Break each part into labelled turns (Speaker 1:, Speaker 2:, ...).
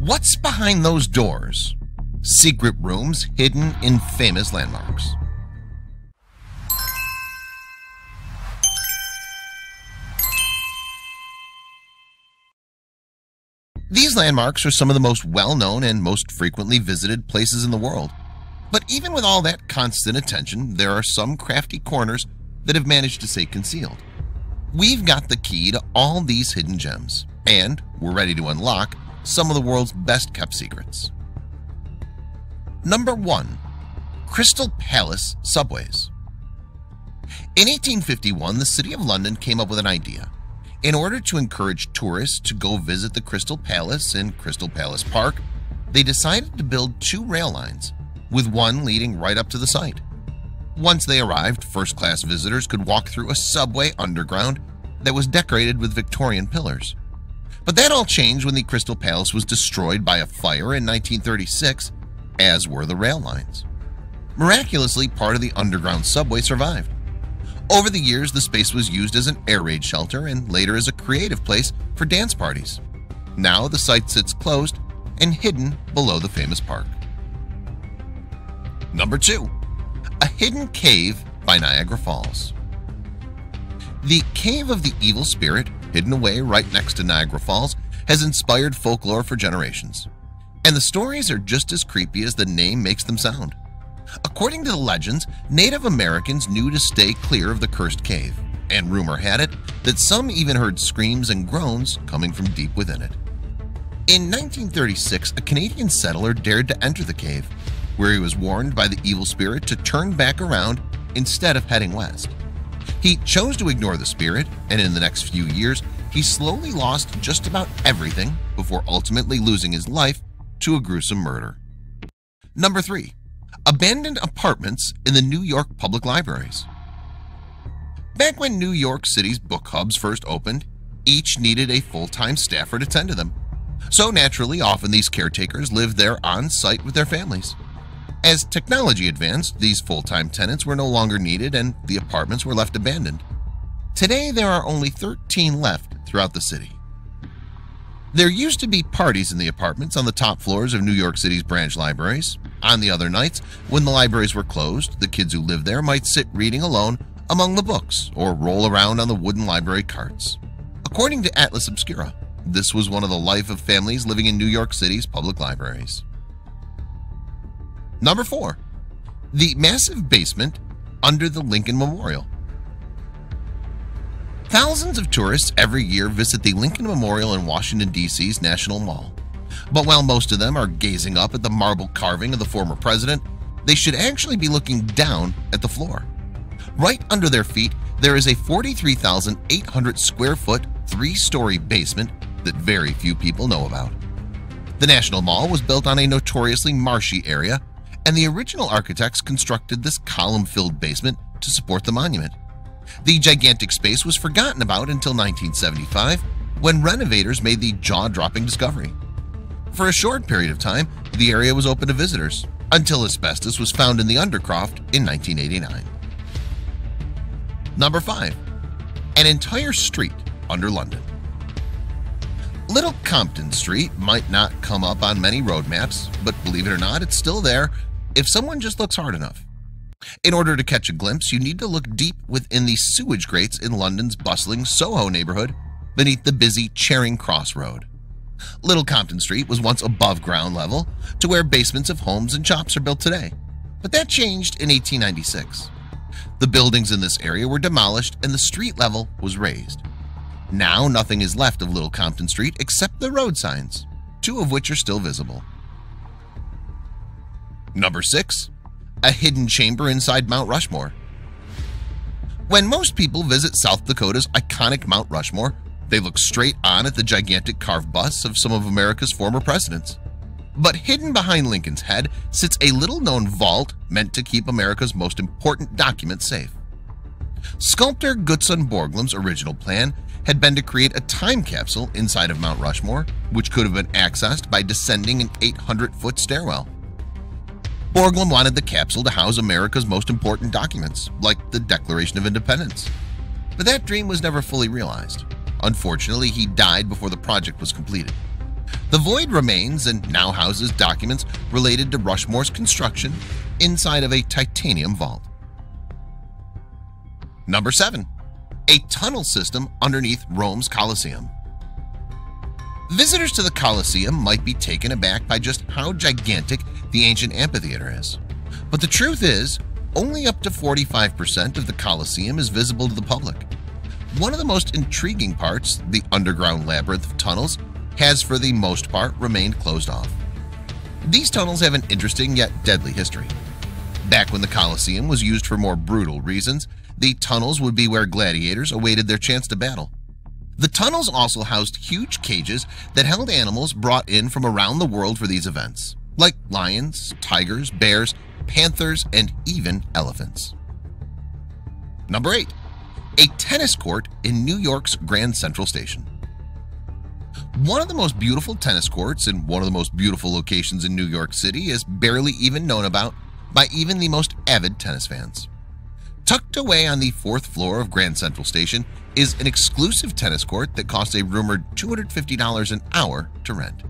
Speaker 1: What's behind those doors? Secret rooms hidden in famous landmarks. These landmarks are some of the most well-known and most frequently visited places in the world. But even with all that constant attention, there are some crafty corners that have managed to stay concealed. We've got the key to all these hidden gems, and we're ready to unlock some of the world's best kept secrets. Number 1. Crystal Palace Subways In 1851, the City of London came up with an idea. In order to encourage tourists to go visit the Crystal Palace in Crystal Palace Park, they decided to build two rail lines, with one leading right up to the site. Once they arrived, first-class visitors could walk through a subway underground that was decorated with Victorian pillars. But that all changed when the Crystal Palace was destroyed by a fire in 1936, as were the rail lines. Miraculously, part of the underground subway survived. Over the years, the space was used as an air raid shelter and later as a creative place for dance parties. Now the site sits closed and hidden below the famous park. Number 2. A Hidden Cave by Niagara Falls The Cave of the Evil Spirit, hidden away right next to Niagara Falls, has inspired folklore for generations. And the stories are just as creepy as the name makes them sound. According to the legends, Native Americans knew to stay clear of the cursed cave, and rumor had it that some even heard screams and groans coming from deep within it. In 1936, a Canadian settler dared to enter the cave, where he was warned by the evil spirit to turn back around instead of heading west. He chose to ignore the spirit, and in the next few years, he slowly lost just about everything before ultimately losing his life to a gruesome murder. Number 3. Abandoned apartments in the New York Public Libraries Back when New York City's book hubs first opened, each needed a full-time staffer to tend to them. So naturally, often these caretakers lived there on site with their families. As technology advanced, these full-time tenants were no longer needed and the apartments were left abandoned. Today, there are only 13 left throughout the city. There used to be parties in the apartments on the top floors of New York City's branch libraries. On the other nights, when the libraries were closed, the kids who lived there might sit reading alone among the books or roll around on the wooden library carts. According to Atlas Obscura, this was one of the life of families living in New York City's public libraries. Number 4. The massive basement under the Lincoln Memorial Thousands of tourists every year visit the Lincoln Memorial in Washington, D.C.'s National Mall. But while most of them are gazing up at the marble carving of the former president, they should actually be looking down at the floor. Right under their feet, there is a 43,800 square foot, three-story basement that very few people know about. The National Mall was built on a notoriously marshy area and the original architects constructed this column-filled basement to support the monument. The gigantic space was forgotten about until 1975 when renovators made the jaw-dropping discovery. For a short period of time, the area was open to visitors until asbestos was found in the Undercroft in 1989. Number 5. An entire street under London Little Compton Street might not come up on many road maps, but believe it or not, it's still there if someone just looks hard enough. In order to catch a glimpse, you need to look deep within the sewage grates in London's bustling Soho neighborhood beneath the busy Charing Cross Road. Little Compton Street was once above ground level to where basements of homes and shops are built today, but that changed in 1896. The buildings in this area were demolished and the street level was raised. Now nothing is left of Little Compton Street except the road signs, two of which are still visible. Number 6. A hidden chamber inside Mount Rushmore When most people visit South Dakota's iconic Mount Rushmore, they look straight on at the gigantic carved busts of some of America's former presidents. But hidden behind Lincoln's head sits a little-known vault meant to keep America's most important documents safe. Sculptor Gutzon Borglum's original plan had been to create a time capsule inside of Mount Rushmore, which could have been accessed by descending an 800-foot stairwell. Borglum wanted the capsule to house America's most important documents, like the Declaration of Independence. But that dream was never fully realized. Unfortunately, he died before the project was completed. The void remains and now houses documents related to Rushmore's construction inside of a titanium vault. Number 7. A tunnel system underneath Rome's Colosseum Visitors to the Colosseum might be taken aback by just how gigantic the ancient amphitheater is. But the truth is, only up to 45% of the Colosseum is visible to the public. One of the most intriguing parts, the underground labyrinth of tunnels, has for the most part remained closed off. These tunnels have an interesting yet deadly history. Back when the Colosseum was used for more brutal reasons, the tunnels would be where gladiators awaited their chance to battle. The tunnels also housed huge cages that held animals brought in from around the world for these events, like lions, tigers, bears, panthers, and even elephants. Number 8. A tennis court in New York's Grand Central Station One of the most beautiful tennis courts and one of the most beautiful locations in New York City is barely even known about by even the most avid tennis fans. Tucked away on the fourth floor of Grand Central Station is an exclusive tennis court that costs a rumored $250 an hour to rent.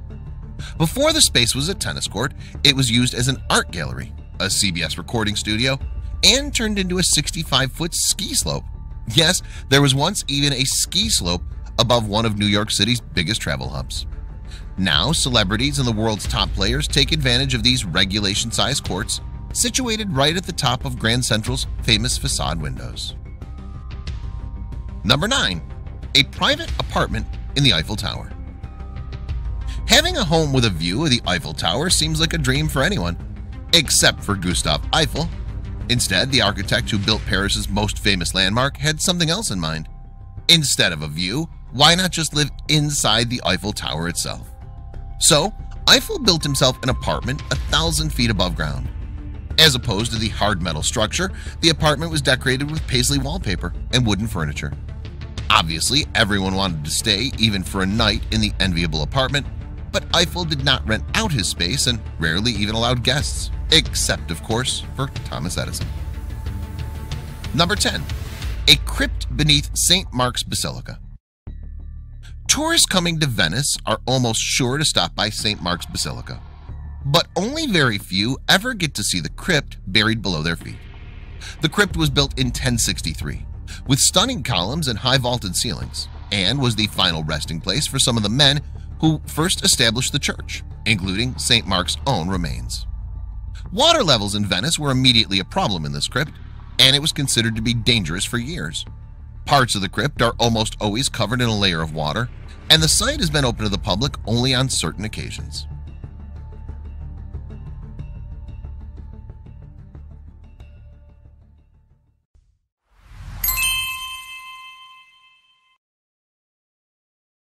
Speaker 1: Before the space was a tennis court, it was used as an art gallery a CBS recording studio, and turned into a 65-foot ski slope. Yes, there was once even a ski slope above one of New York City's biggest travel hubs. Now, celebrities and the world's top players take advantage of these regulation-sized courts situated right at the top of Grand Central's famous facade windows. Number 9. A private apartment in the Eiffel Tower Having a home with a view of the Eiffel Tower seems like a dream for anyone, except for Gustave Eiffel. Instead, the architect who built Paris's most famous landmark had something else in mind. Instead of a view, why not just live inside the Eiffel Tower itself? So, Eiffel built himself an apartment a thousand feet above ground. As opposed to the hard metal structure, the apartment was decorated with paisley wallpaper and wooden furniture. Obviously, everyone wanted to stay, even for a night, in the enviable apartment, but Eiffel did not rent out his space and rarely even allowed guests except of course for Thomas Edison. Number 10. A crypt beneath St. Mark's Basilica Tourists coming to Venice are almost sure to stop by St. Mark's Basilica but only very few ever get to see the crypt buried below their feet. The crypt was built in 1063 with stunning columns and high vaulted ceilings and was the final resting place for some of the men who first established the church including St. Mark's own remains Water levels in Venice were immediately a problem in this crypt, and it was considered to be dangerous for years. Parts of the crypt are almost always covered in a layer of water, and the site has been open to the public only on certain occasions.